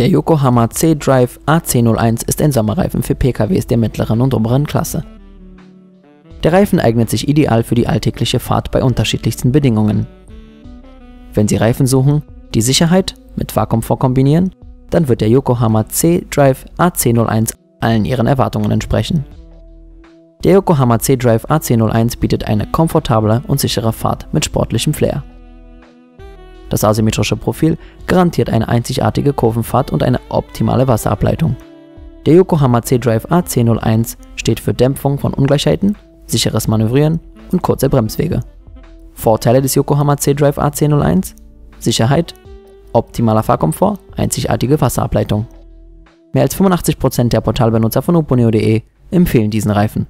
Der Yokohama C-Drive AC01 ist ein Sommerreifen für PKWs der mittleren und oberen Klasse. Der Reifen eignet sich ideal für die alltägliche Fahrt bei unterschiedlichsten Bedingungen. Wenn Sie Reifen suchen, die Sicherheit mit Fahrkomfort kombinieren, dann wird der Yokohama C-Drive AC01 allen Ihren Erwartungen entsprechen. Der Yokohama C-Drive AC01 bietet eine komfortable und sichere Fahrt mit sportlichem Flair. Das asymmetrische Profil garantiert eine einzigartige Kurvenfahrt und eine optimale Wasserableitung. Der Yokohama C-Drive AC01 steht für Dämpfung von Ungleichheiten, sicheres Manövrieren und kurze Bremswege. Vorteile des Yokohama C-Drive AC01 Sicherheit, optimaler Fahrkomfort, einzigartige Wasserableitung. Mehr als 85% der Portalbenutzer von Uponeo.de empfehlen diesen Reifen.